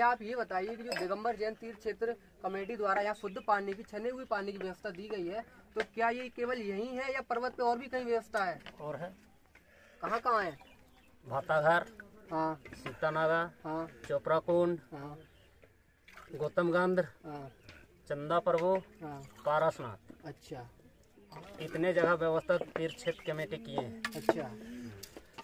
आप ये बताइए कि जो दिगंबर जैन तीर्थ क्षेत्र कमेटी द्वारा यहाँ शुद्ध पानी की छने हुए पानी की व्यवस्था दी गई है तो क्या ये केवल यही है या पर्वत पे और भी कहीं व्यवस्था है? और है। कहाँ कहाँ है? भाताघर हाँ। सीतानागा हाँ। चोपड़ा कुंड हाँ। गौतम गंध हाँ। चंदा प्रभु हाँ। पारसनाथ। अच्छा। इतने जगह व्यवस्था तीर्थ क्षेत्र कमेटी किए हैं। अच्छा।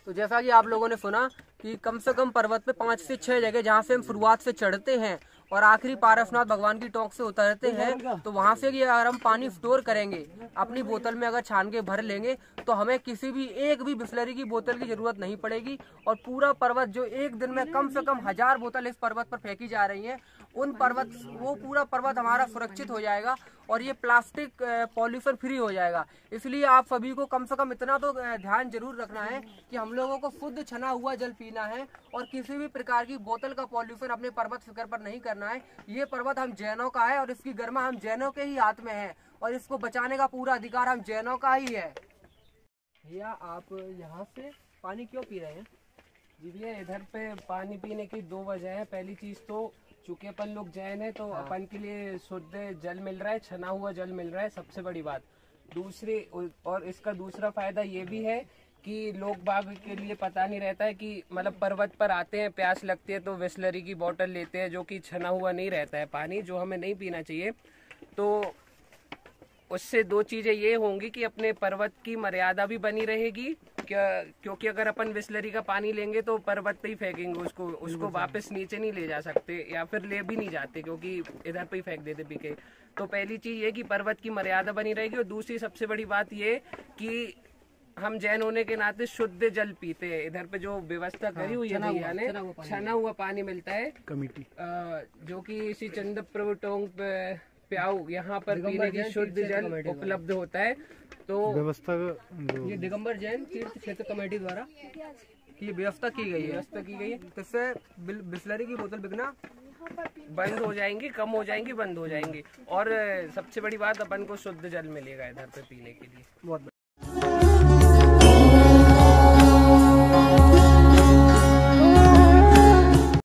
तो जैसा कि आप लोगों ने सुना कि कम से कम पर्वत पे पाँच से छह जगह जहाँ से हम शुरुआत से चढ़ते हैं और आखिरी पारसनाथ भगवान की टोंक से उतरते हैं तो वहाँ से अगर हम पानी स्टोर करेंगे, अपनी बोतल में अगर छान के भर लेंगे तो हमें किसी भी एक भी बिस्लरी की बोतल की ज़रूरत नहीं पड़ेगी और पूरा पर्वत जो एक दिन में कम से कम हज़ार बोतल इस पर्वत पर फेंकी जा रही है उन पर्वत वो पूरा पर्वत हमारा सुरक्षित हो जाएगा और ये प्लास्टिक पॉल्यूशन फ्री हो जाएगा। इसलिए आप सभी को कम से कम इतना तो ध्यान ज़रूर रखना है कि हम लोगों को शुद्ध छना हुआ जल पीना है और किसी भी प्रकार की बोतल का पॉल्यूशन अपने पर्वत शिखर पर नहीं करना है। ये पर्वत हम जैनों का है और इसकी गर्मा हम जैनों के ही हाथ में है और इसको बचाने का पूरा अधिकार हम जैनों का ही है। भैया आप यहाँ से पानी क्यों पी रहे हैं? जी भैया इधर पे पानी पीने की दो वजह है। पहली चीज़ तो चूँकि अपन लोग जैन है तो अपन के लिए शुद्ध जल मिल रहा है छना हुआ जल मिल रहा है सबसे बड़ी बात। दूसरी और इसका दूसरा फ़ायदा ये भी है कि लोग बाग के लिए पता नहीं रहता है कि मतलब पर्वत पर आते हैं प्यास लगती है तो वेस्लरी की बोतल लेते हैं जो कि छना हुआ नहीं रहता है पानी जो हमें नहीं पीना चाहिए। तो उससे दो चीज़ें ये होंगी कि अपने पर्वत की मर्यादा भी बनी रहेगी क्या क्योंकि अगर अपन बिस्लरी का पानी लेंगे तो पर्वत पे ही फेंकेंगे उसको उसको वापस नीचे नहीं ले जा सकते या फिर ले भी नहीं जाते क्योंकि इधर पे ही फेंक देते पीके। तो पहली चीज़ ये कि पर्वत की मर्यादा बनी रहेगी और दूसरी सबसे बड़ी बात ये कि हम जैन होने के नाते शुद्ध जल पीते हैं। इधर पे जो व्यवस्था करी हुई है भैया ने छना हुआ पानी। मिलता है। कमेटी। जो कि इसी चंद प्रभु टोंग पे- प्याऊ यहाँ पर पीने की शुद्ध जल उपलब्ध होता है तो व्यवस्था ये दिगंबर जैन तीर्थ क्षेत्र कमेटी द्वारा की व्यवस्था की गई है। व्यवस्था की गई है। तो इससे बिस्लरी की बोतल बिकना बंद हो जाएँगी कम हो जाएँगी बंद हो जाएँगी। और सबसे बड़ी बात अपन को शुद्ध जल मिलेगा इधर पे पीने के लिए। बहुत